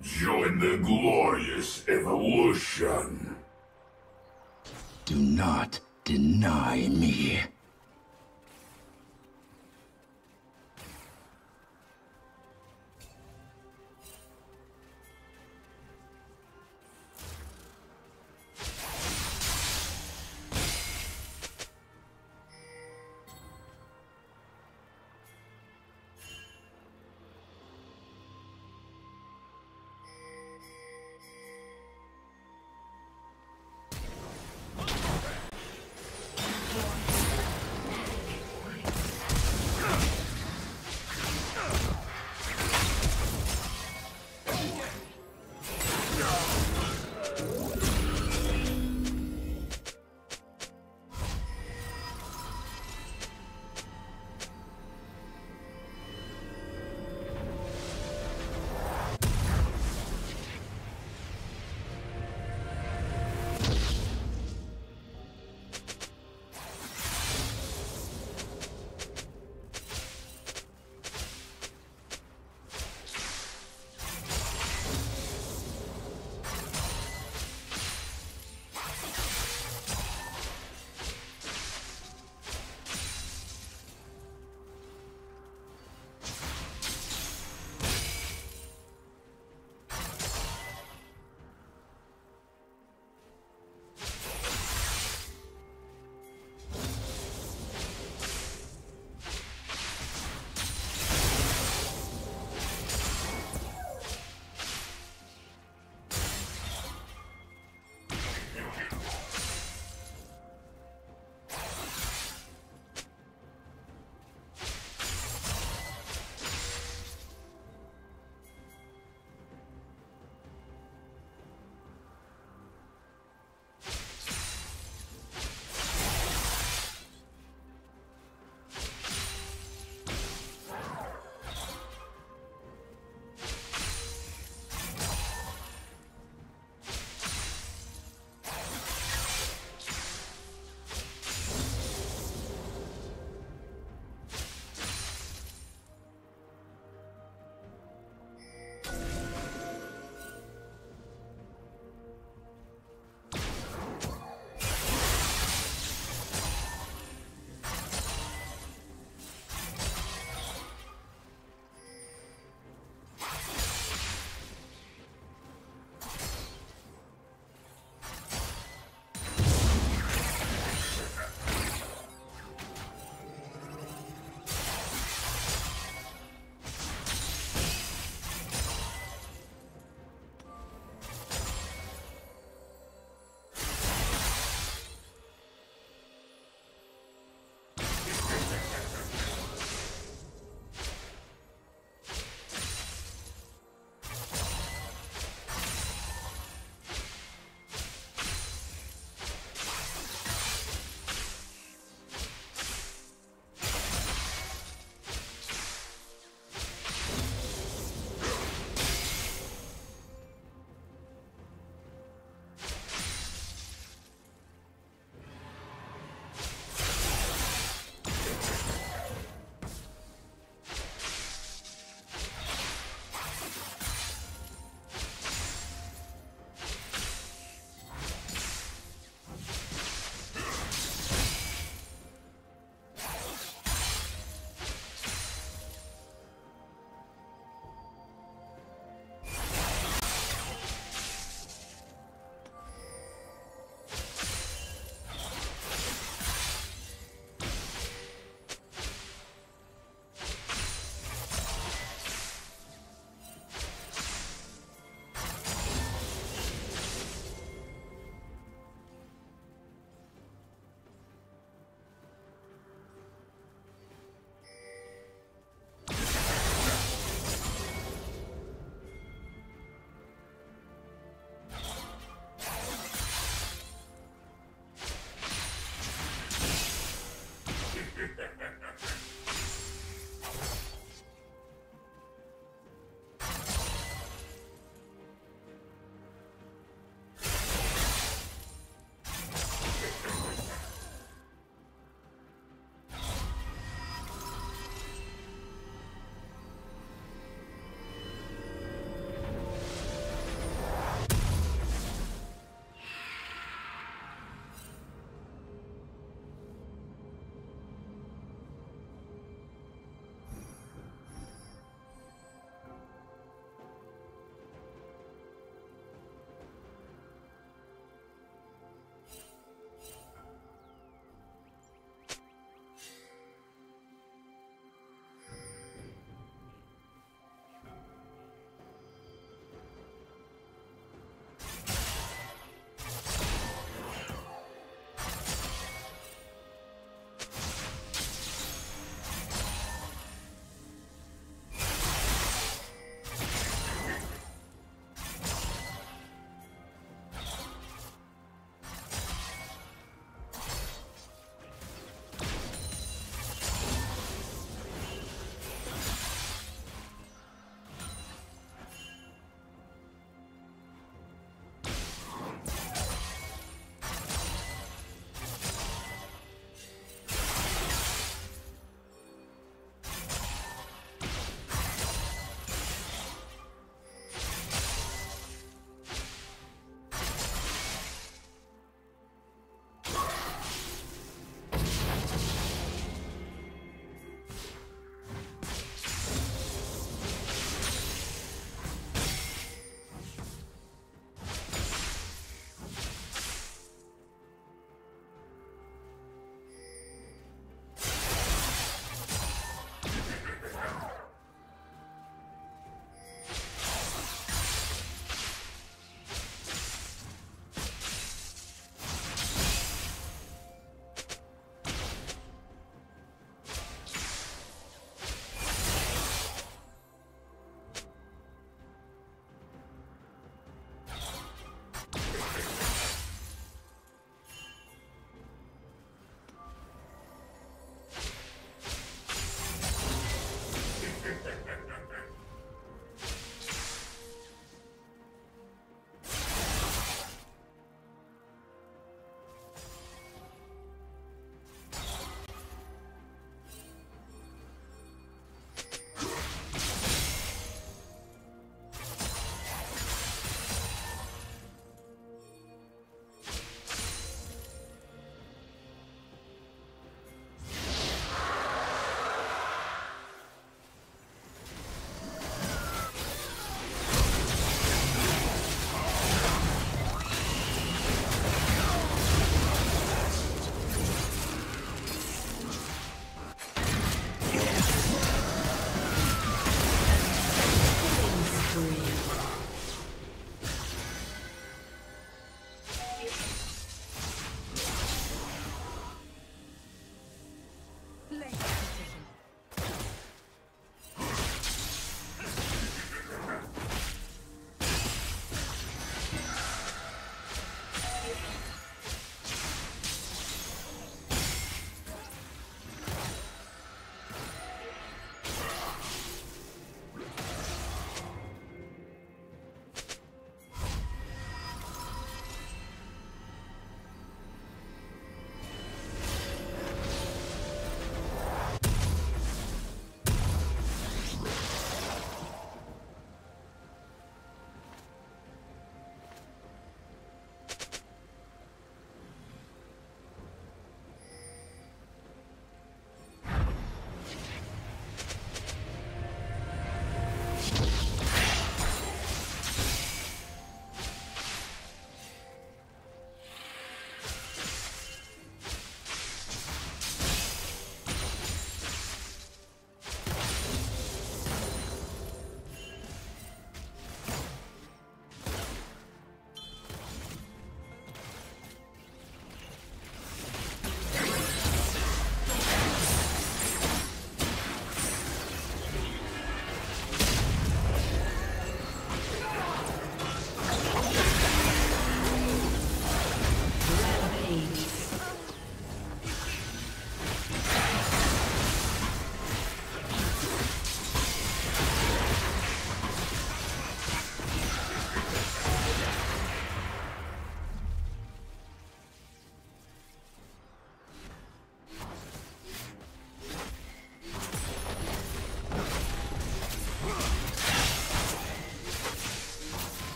Join the glorious evolution. Do not deny me.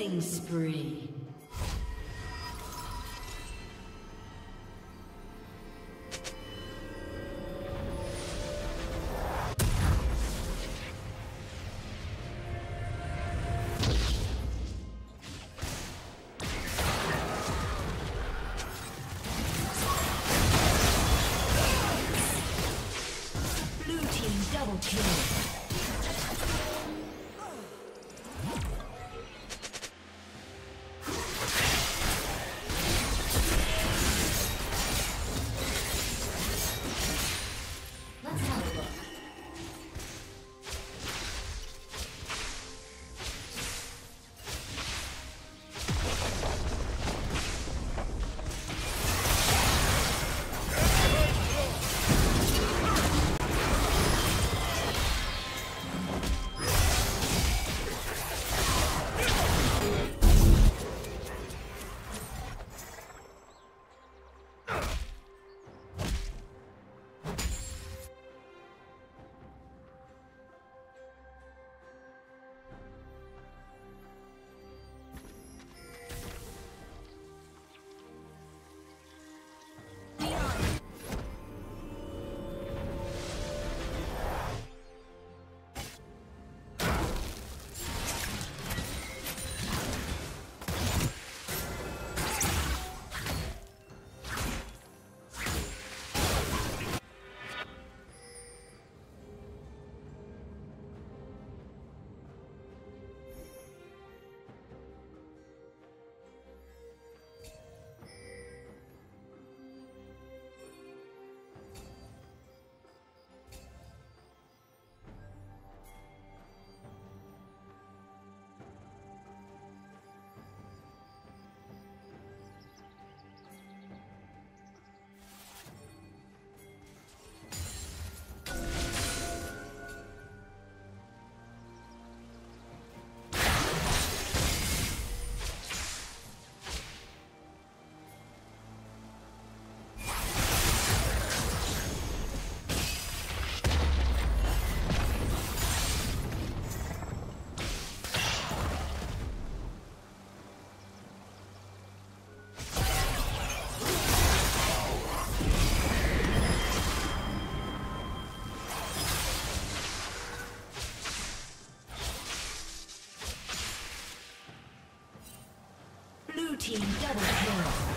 Killing spree. Team double kill.